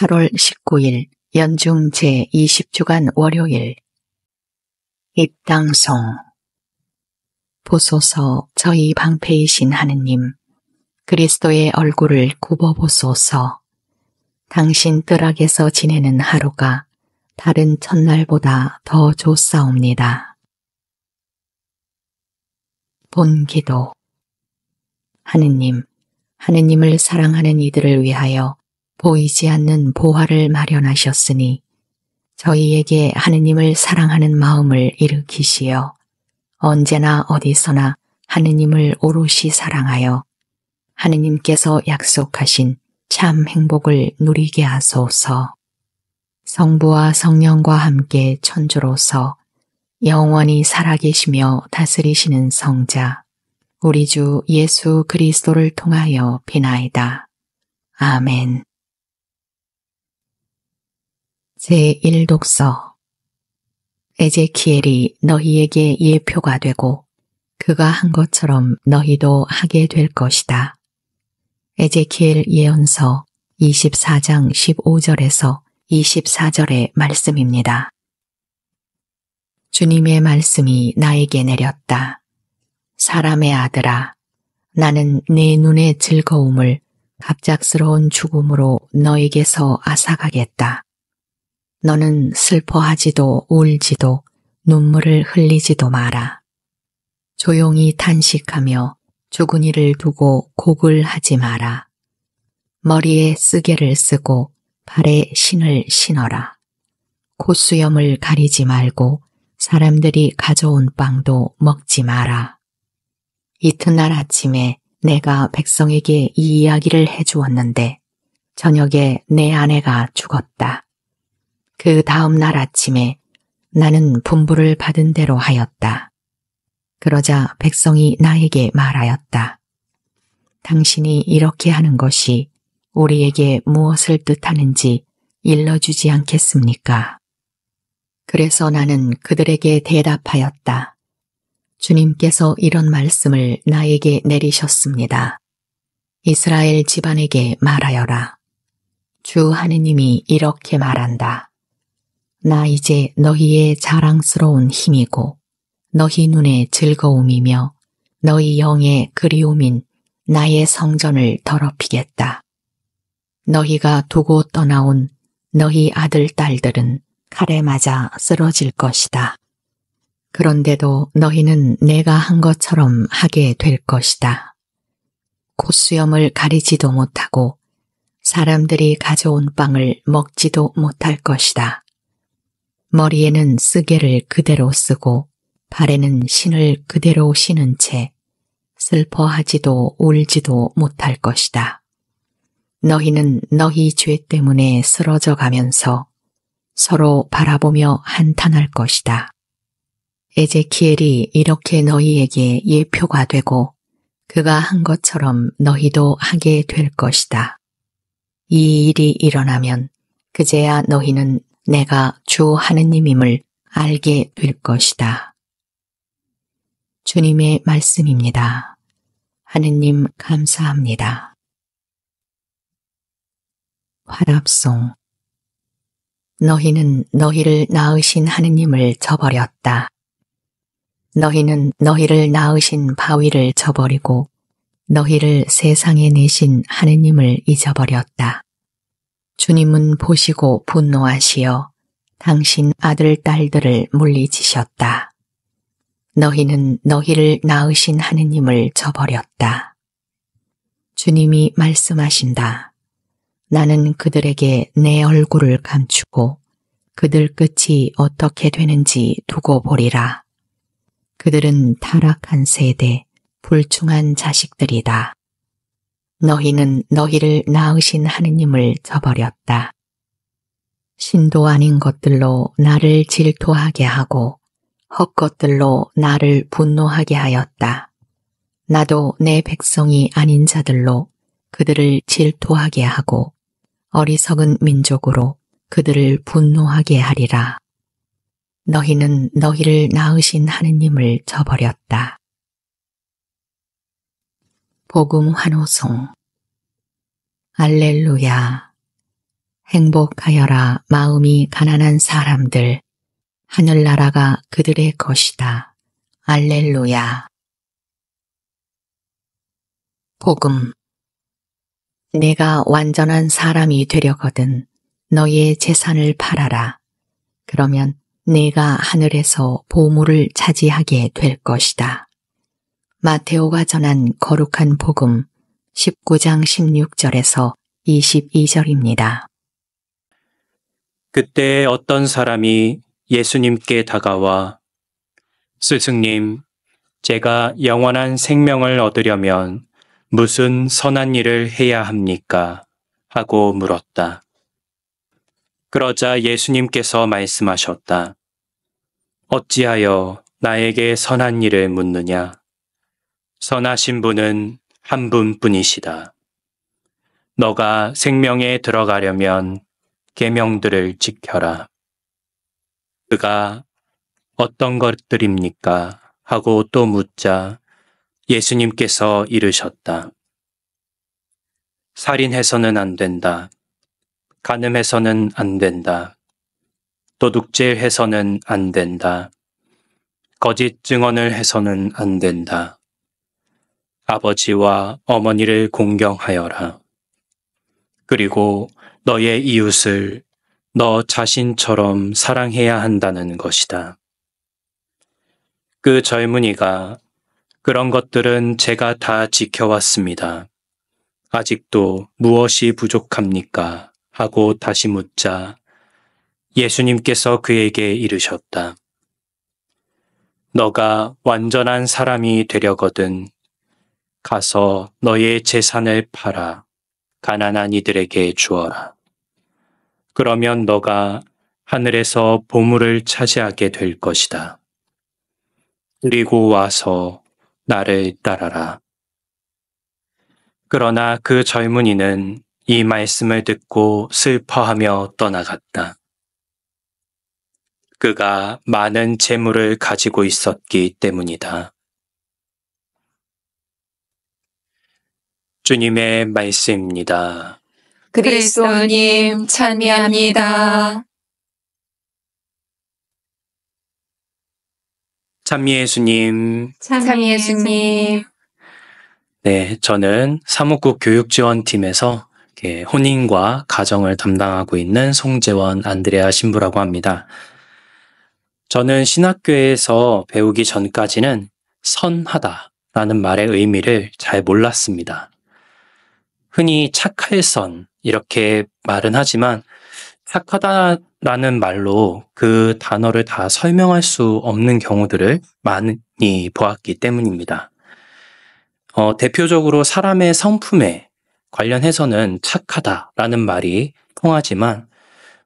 8월 19일 연중 제20주간 월요일. 입당송. 보소서 저희 방패이신 하느님 그리스도의 얼굴을 굽어보소서. 당신 뜰락에서 지내는 하루가 다른 첫날보다 더 좋사옵니다. 본기도. 하느님, 하느님을 사랑하는 이들을 위하여 보이지 않는 보화를 마련하셨으니 저희에게 하느님을 사랑하는 마음을 일으키시어 언제나 어디서나 하느님을 오롯이 사랑하여 하느님께서 약속하신 참 행복을 누리게 하소서. 성부와 성령과 함께 천주로서 영원히 살아계시며 다스리시는 성자, 우리 주 예수 그리스도를 통하여 비나이다. 아멘. 제1독서 에제키엘이 너희에게 예표가 되고 그가 한 것처럼 너희도 하게 될 것이다. 에제키엘 예언서 24장 15절에서 24절의 말씀입니다. 주님의 말씀이 나에게 내렸다. 사람의 아들아, 나는 내 눈의 즐거움을 갑작스러운 죽음으로 너에게서 앗아가겠다. 너는 슬퍼하지도 울지도 눈물을 흘리지도 마라. 조용히 탄식하며 죽은 이를 두고 곡을 하지 마라. 머리에 쓰개를 쓰고 발에 신을 신어라. 콧수염을 가리지 말고 사람들이 가져온 빵도 먹지 마라. 이튿날 아침에 내가 백성에게 이 이야기를 해주었는데 저녁에 내 아내가 죽었다. 그 다음 날 아침에 나는 분부를 받은 대로 하였다. 그러자 백성이 나에게 말하였다. 당신이 이렇게 하는 것이 우리에게 무엇을 뜻하는지 일러주지 않겠습니까? 그래서 나는 그들에게 대답하였다. 주님께서 이런 말씀을 나에게 내리셨습니다. 이스라엘 집안에게 말하여라. 주 하느님이 이렇게 말한다. 나 이제 너희의 자랑스러운 힘이고 너희 눈의 즐거움이며 너희 영의 그리움인 나의 성전을 더럽히겠다. 너희가 두고 떠나온 너희 아들, 딸들은 칼에 맞아 쓰러질 것이다. 그런데도 너희는 내가 한 것처럼 하게 될 것이다. 콧수염을 가리지도 못하고 사람들이 가져온 빵을 먹지도 못할 것이다. 머리에는 쓰개를 그대로 쓰고 발에는 신을 그대로 신은 채 슬퍼하지도 울지도 못할 것이다. 너희는 너희 죄 때문에 쓰러져 가면서 서로 바라보며 한탄할 것이다. 에제키엘이 이렇게 너희에게 예표가 되고 그가 한 것처럼 너희도 하게 될 것이다. 이 일이 일어나면 그제야 너희는 내가 주 하느님임을 알게 될 것이다. 주님의 말씀입니다. 하느님 감사합니다. 화랍송 너희는 너희를 낳으신 하느님을 저버렸다. 너희는 너희를 낳으신 바위를 저버리고 너희를 세상에 내신 하느님을 잊어버렸다. 주님은 보시고 분노하시어 당신 아들, 딸들을 물리치셨다. 너희는 너희를 낳으신 하느님을 저버렸다. 주님이 말씀하신다. 나는 그들에게 내 얼굴을 감추고 그들 끝이 어떻게 되는지 두고 보리라. 그들은 타락한 세대, 불충한 자식들이다. 너희는 너희를 낳으신 하느님을 저버렸다. 신도 아닌 것들로 나를 질투하게 하고 헛것들로 나를 분노하게 하였다. 나도 내 백성이 아닌 자들로 그들을 질투하게 하고 어리석은 민족으로 그들을 분노하게 하리라. 너희는 너희를 낳으신 하느님을 저버렸다. 복음 환호송 알렐루야 행복하여라 마음이 가난한 사람들. 하늘나라가 그들의 것이다. 알렐루야. 복음. 내가 완전한 사람이 되려거든 너의 재산을 팔아라. 그러면 내가 하늘에서 보물을 차지하게 될 것이다. 마테오가 전한 거룩한 복음 19장 16절에서 22절입니다. 그때 어떤 사람이 예수님께 다가와 스승님, 제가 영원한 생명을 얻으려면 무슨 선한 일을 해야 합니까? 하고 물었다. 그러자 예수님께서 말씀하셨다. 어찌하여 나에게 선한 일을 묻느냐? 선하신 분은 한 분뿐이시다. 너가 생명에 들어가려면 계명들을 지켜라. 그가 어떤 것들입니까? 하고 또 묻자 예수님께서 이르셨다. 살인해서는 안 된다. 가늠해서는 안 된다. 도둑질 해서는 안 된다. 거짓 증언을 해서는 안 된다. 아버지와 어머니를 공경하여라. 그리고 너의 이웃을 너 자신처럼 사랑해야 한다는 것이다. 그 젊은이가 그런 것들은 제가 다 지켜왔습니다. 아직도 무엇이 부족합니까? 하고 다시 묻자 예수님께서 그에게 이르셨다. 너가 완전한 사람이 되려거든 가서 너의 재산을 팔아 가난한 이들에게 주어라. 그러면 너가 하늘에서 보물을 차지하게 될 것이다. 그리고 와서 나를 따라라. 그러나 그 젊은이는 이 말씀을 듣고 슬퍼하며 떠나갔다. 그가 많은 재물을 가지고 있었기 때문이다. 주님의 말씀입니다. 그리스도님 찬미합니다. 찬미 예수님. 찬미 예수님. 네, 저는 사무국 교육지원팀에서 혼인과 가정을 담당하고 있는 송재원 안드레아 신부라고 합니다. 저는 신학교에서 배우기 전까지는 선하다라는 말의 의미를 잘 몰랐습니다. 흔히 착할 선 이렇게 말은 하지만 착하다라는 말로 그 단어를 다 설명할 수 없는 경우들을 많이 보았기 때문입니다. 어, 대표적으로 사람의 성품에 관련해서는 착하다라는 말이 통하지만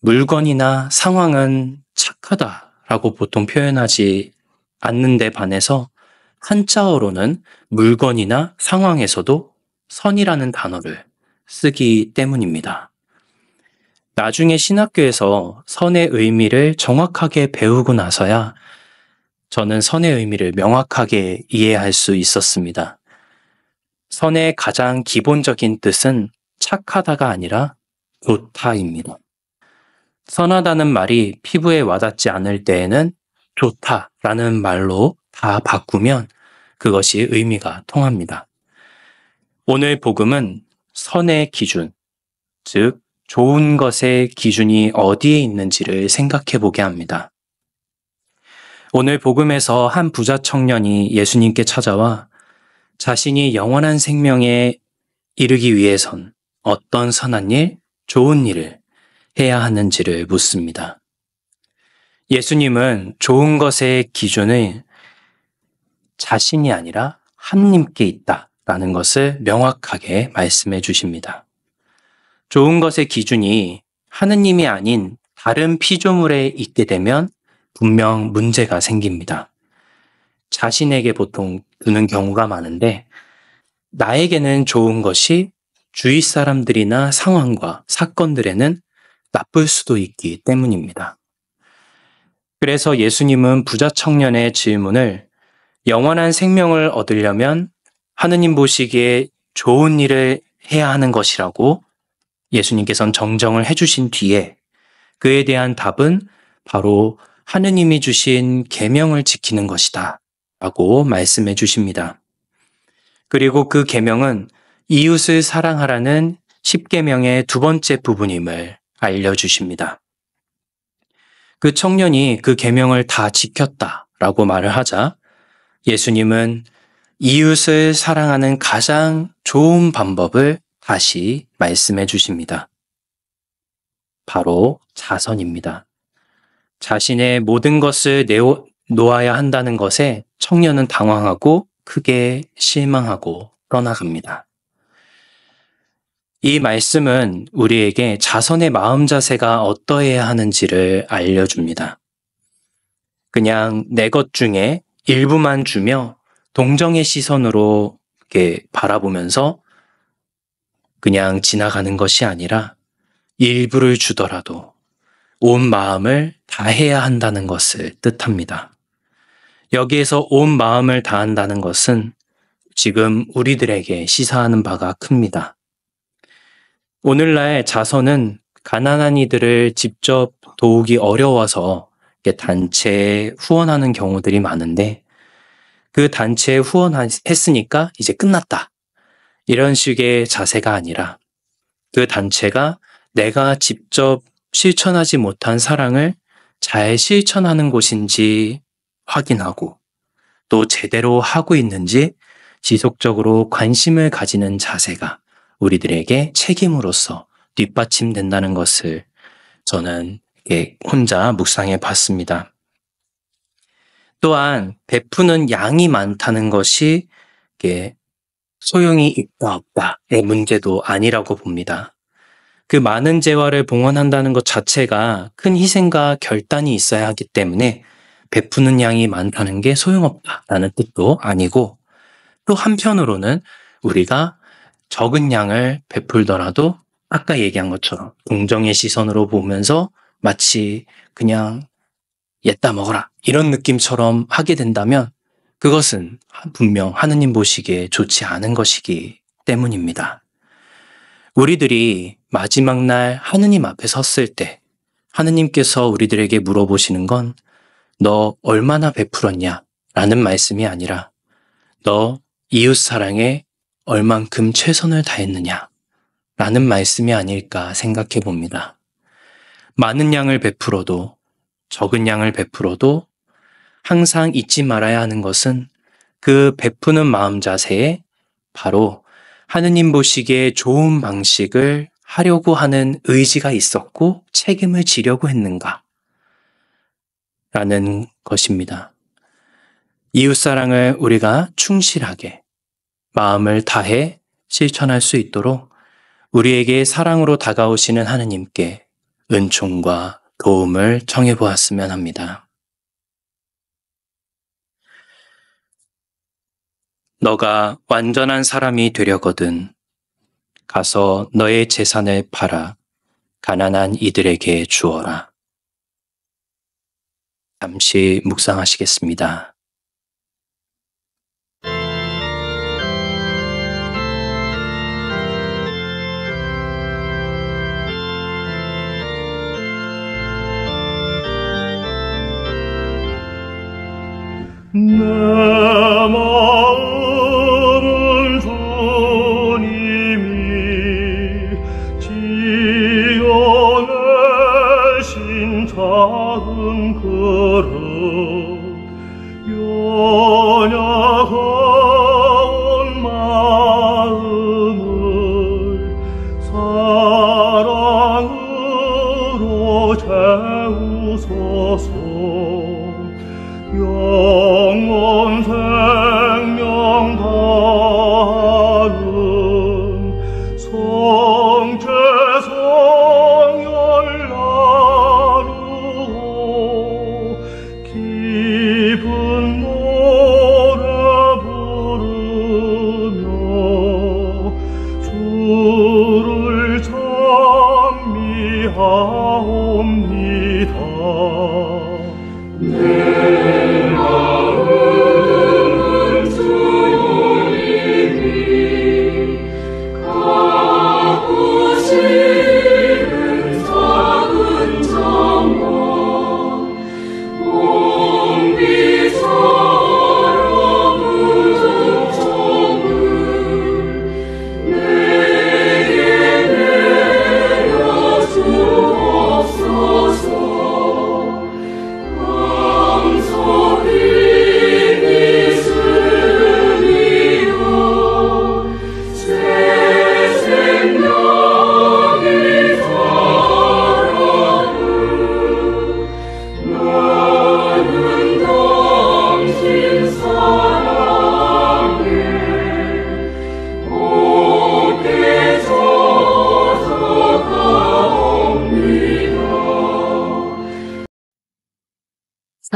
물건이나 상황은 착하다라고 보통 표현하지 않는 데 반해서 한자어로는 물건이나 상황에서도 선이라는 단어를 쓰기 때문입니다. 나중에 신학교에서 선의 의미를 정확하게 배우고 나서야 저는 선의 의미를 명확하게 이해할 수 있었습니다. 선의 가장 기본적인 뜻은 착하다가 아니라 좋다입니다. 선하다는 말이 피부에 와닿지 않을 때에는 좋다라는 말로 다 바꾸면 그것이 의미가 통합니다. 오늘 복음은 선의 기준, 즉, 좋은 것의 기준이 어디에 있는지를 생각해 보게 합니다. 오늘 복음에서 한 부자 청년이 예수님께 찾아와 자신이 영원한 생명에 이르기 위해선 어떤 선한 일, 좋은 일을 해야 하는지를 묻습니다. 예수님은 좋은 것의 기준을 자신이 아니라 하느님께 있다 라는 것을 명확하게 말씀해 주십니다. 좋은 것의 기준이 하느님이 아닌 다른 피조물에 있게 되면 분명 문제가 생깁니다. 자신에게 보통 두는 경우가 많은데 나에게는 좋은 것이 주위 사람들이나 상황과 사건들에는 나쁠 수도 있기 때문입니다. 그래서 예수님은 부자 청년의 질문을 영원한 생명을 얻으려면 하느님 보시기에 좋은 일을 해야 하는 것이라고 예수님께서는 정정을 해주신 뒤에 그에 대한 답은 바로 하느님이 주신 계명을 지키는 것이다. 라고 말씀해 주십니다. 그리고 그 계명은 이웃을 사랑하라는 10계명의 두 번째 부분임을 알려 주십니다. 그 청년이 그 계명을 다 지켰다라고 말을 하자 예수님은 이웃을 사랑하는 가장 좋은 방법을 다시 말씀해 주십니다. 바로 자선입니다. 자신의 모든 것을 내어 놓아야 한다는 것에 청년은 당황하고 크게 실망하고 떠나갑니다. 이 말씀은 우리에게 자선의 마음 자세가 어떠해야 하는지를 알려줍니다. 그냥 내 것 중에 일부만 주며 동정의 시선으로 이렇게 바라보면서 그냥 지나가는 것이 아니라 일부를 주더라도 온 마음을 다해야 한다는 것을 뜻합니다. 여기에서 온 마음을 다한다는 것은 지금 우리들에게 시사하는 바가 큽니다. 오늘날 자선은 가난한 이들을 직접 도우기 어려워서 단체에 후원하는 경우들이 많은데 그 단체에 후원했으니까 이제 끝났다. 이런 식의 자세가 아니라 그 단체가 내가 직접 실천하지 못한 사랑을 잘 실천하는 곳인지 확인하고 또 제대로 하고 있는지 지속적으로 관심을 가지는 자세가 우리들에게 책임으로서 뒷받침된다는 것을 저는 혼자 묵상해 봤습니다. 또한 베푸는 양이 많다는 것이 소용이 있다 없다의 문제도 아니라고 봅니다. 그 많은 재화를 봉헌한다는 것 자체가 큰 희생과 결단이 있어야 하기 때문에 베푸는 양이 많다는 게 소용없다라는 뜻도 아니고 또 한편으로는 우리가 적은 양을 베풀더라도 아까 얘기한 것처럼 공정의 시선으로 보면서 마치 그냥 옛다 먹어라 이런 느낌처럼 하게 된다면 그것은 분명 하느님 보시기에 좋지 않은 것이기 때문입니다. 우리들이 마지막 날 하느님 앞에 섰을 때 하느님께서 우리들에게 물어보시는 건 너 얼마나 베풀었냐? 라는 말씀이 아니라 너 이웃 사랑에 얼만큼 최선을 다했느냐? 라는 말씀이 아닐까 생각해 봅니다. 많은 양을 베풀어도 적은 양을 베풀어도 항상 잊지 말아야 하는 것은 그 베푸는 마음 자세에 바로 하느님 보시기에 좋은 방식을 하려고 하는 의지가 있었고 책임을 지려고 했는가? 라는 것입니다. 이웃사랑을 우리가 충실하게 마음을 다해 실천할 수 있도록 우리에게 사랑으로 다가오시는 하느님께 은총과 도움을 청해 보았으면 합니다. 너가 완전한 사람이 되려거든 가서 너의 재산을 팔아 가난한 이들에게 주어라. 잠시 묵상하시겠습니다. 내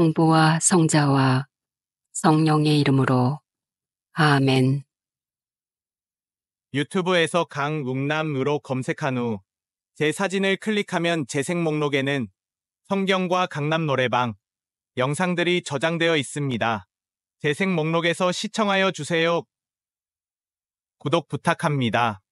성부와 성자와 성령의 이름으로 아멘. 유튜브에서 강웅남으로 검색한 후 제 사진을 클릭하면 재생 목록에는 성경과 강남 노래방 영상들이 저장되어 있습니다. 재생 목록에서 시청하여 주세요. 구독 부탁합니다.